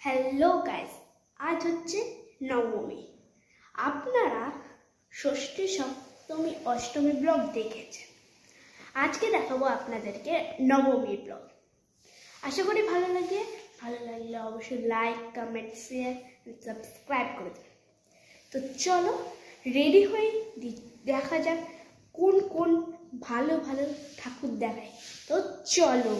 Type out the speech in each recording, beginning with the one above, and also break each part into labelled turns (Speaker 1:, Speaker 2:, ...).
Speaker 1: Hello guys আজ হচ্ছে নবমী। আপনারা ষষ্ঠী সপ্তমী, অষ্টমী ব্লগ দেখেছেন। আজকে দেখাবো আপনাদেরকে নবমী ব্লগ। আশা করি ভালো লাগে। ভালো লাগলে অবশ্যই লাইক কমেন্ট শেয়ার সাবস্ক্রাইব করে দেবেন তো চলো রেডি হয়ে দেখা যাক কোন কোন ভালো ভালো ঠাকুর দেখায়। তো চলো।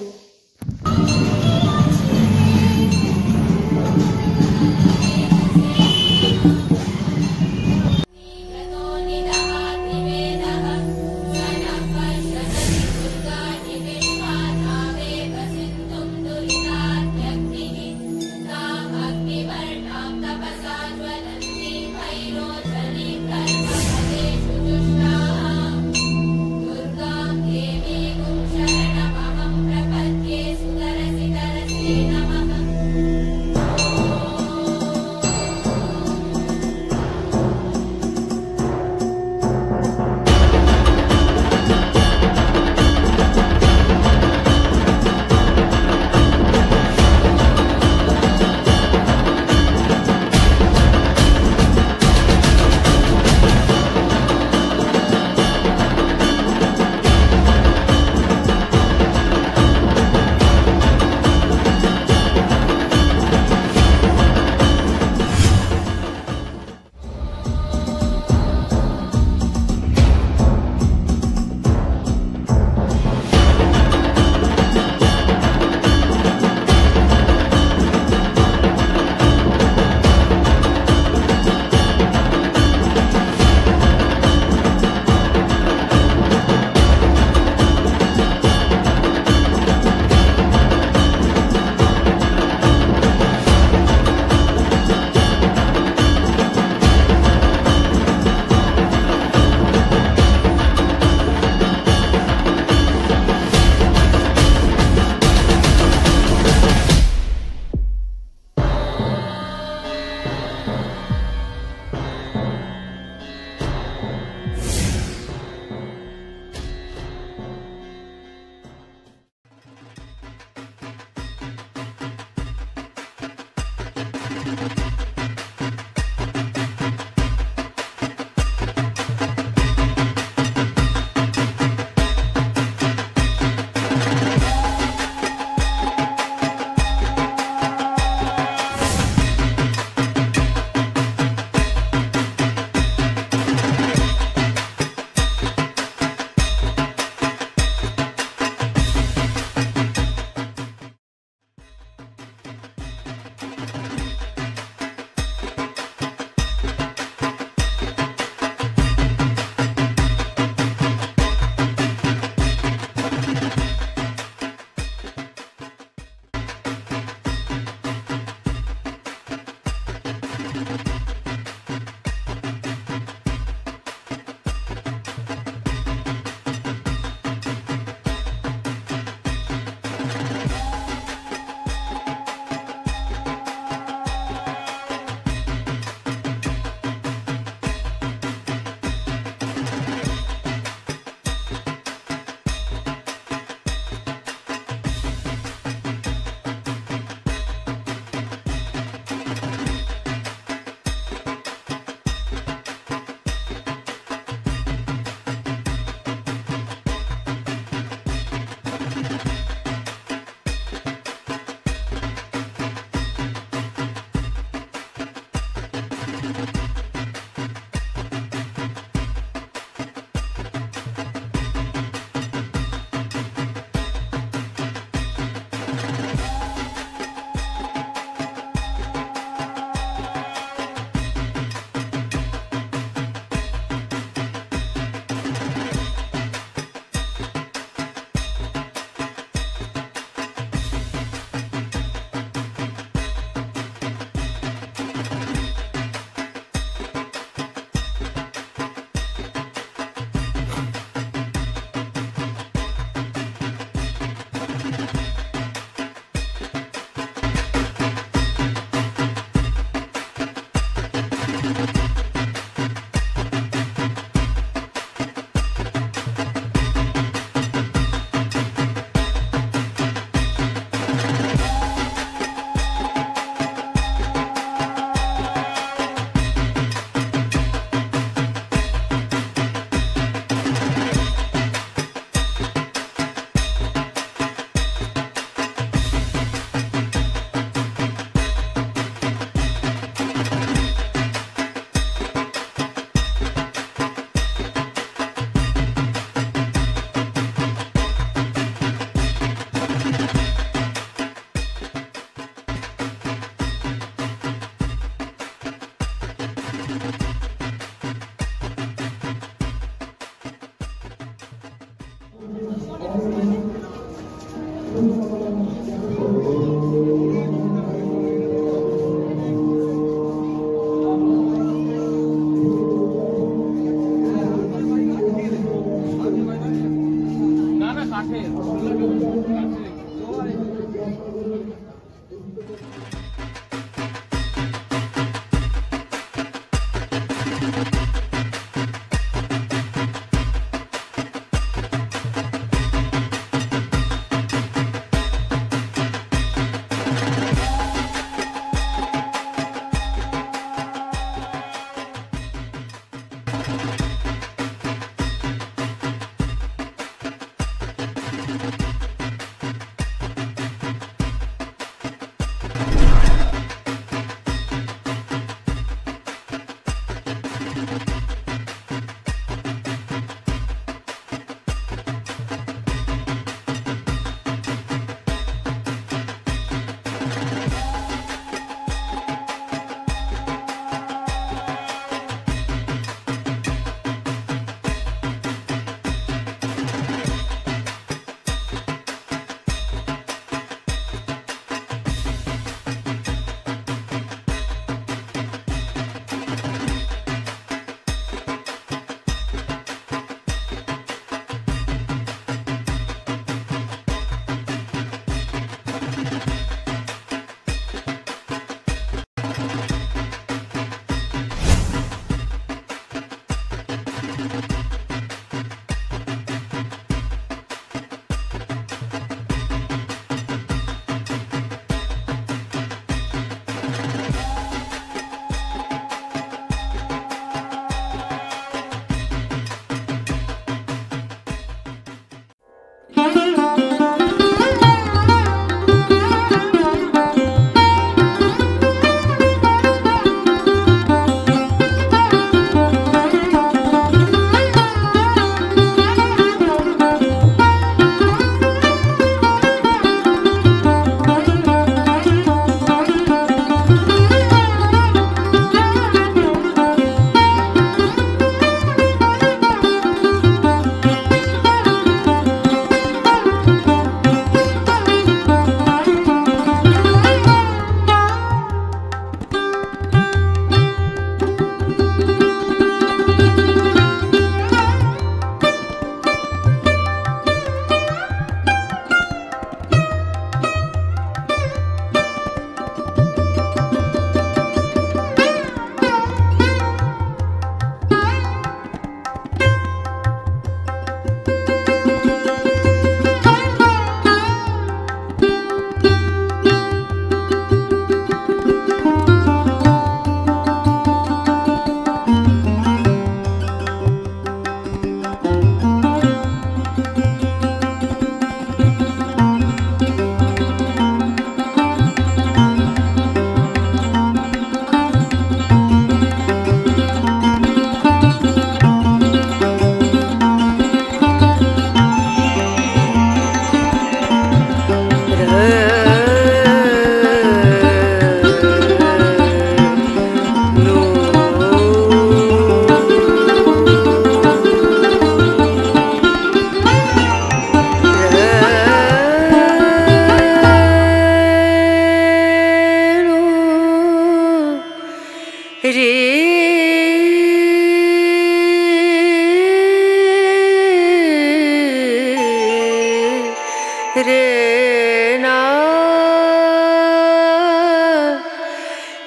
Speaker 2: रे ना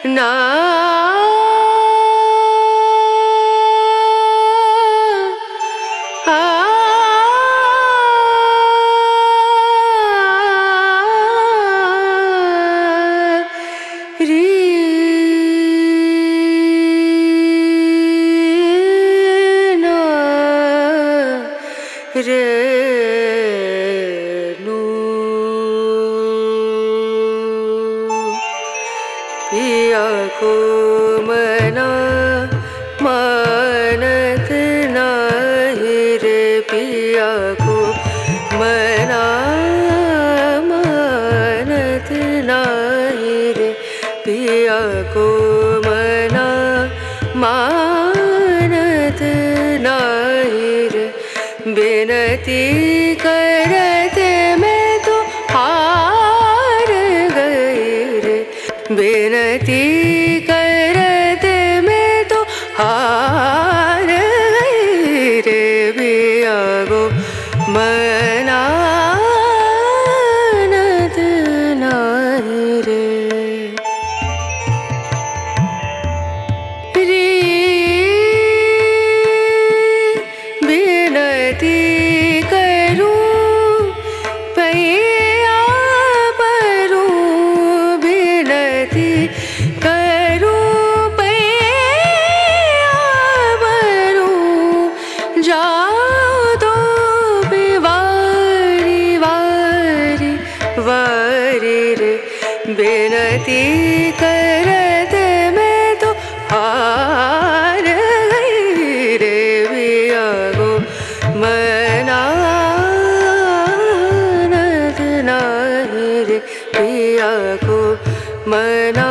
Speaker 2: ना आँखों में de. पिया को मना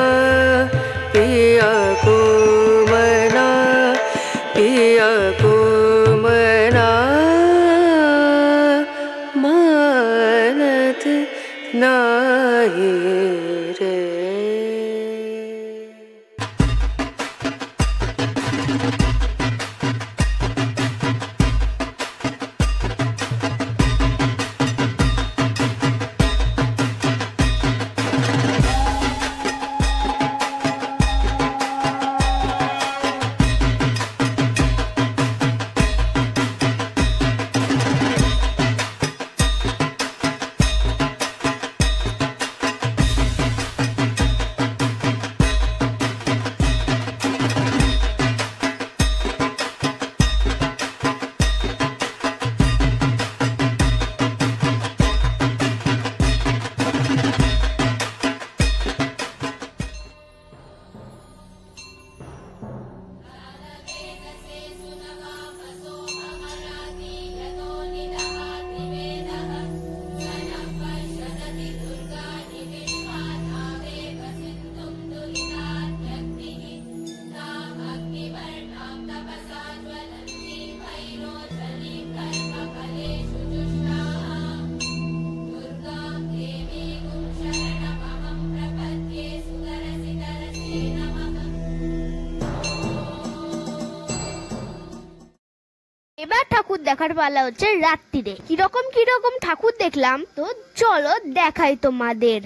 Speaker 1: দেখার পালা হচ্ছে রাত্রিরে। কীরকম কীরকম ঠাকুর দেখলাম তো চলো দেখাই তোমাদের।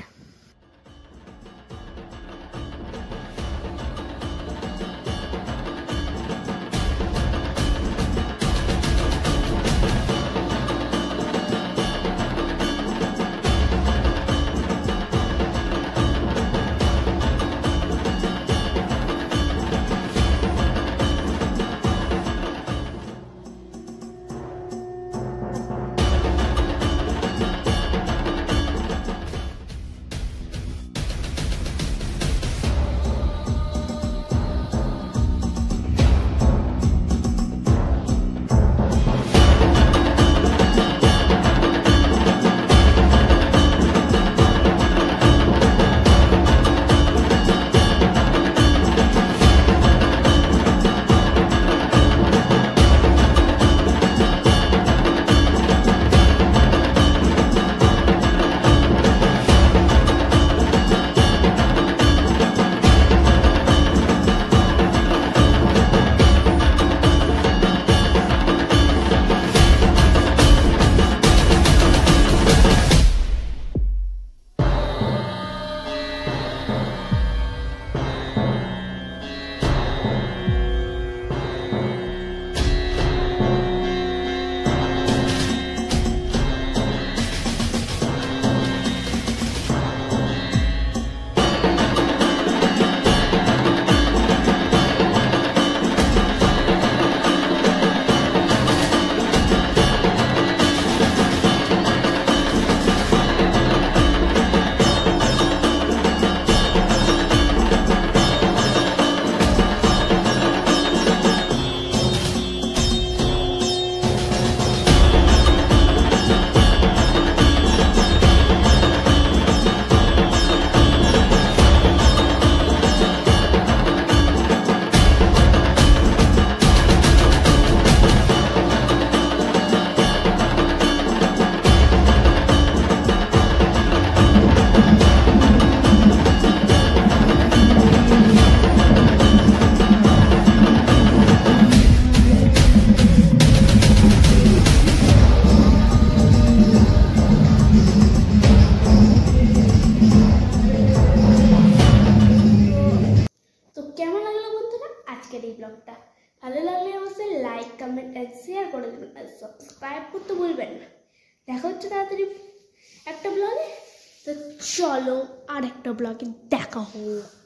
Speaker 1: আর একটা ব্লগে দেখা হোক